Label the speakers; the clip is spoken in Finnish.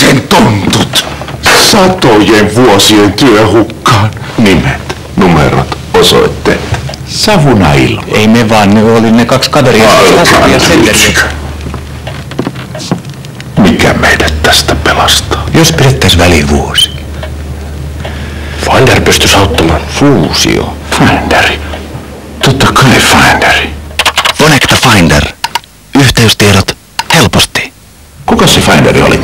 Speaker 1: sen tontut. Satojen vuosien työhukkaan. Nimet, numerot, osoitteet. Savuna ilma.
Speaker 2: Ei me vaan, ne oli ne kaksi kaveria. Hasselin.
Speaker 1: Mikä meidät tästä pelastaa?
Speaker 2: Jos pidettäis välivuosi.
Speaker 1: Finder pystyisi auttamaan. Fuusio. Finderi. Totta kai Finderi.
Speaker 2: Konekta Finder. Yhteystiedot helposti.
Speaker 1: Kuka se Finderi oli?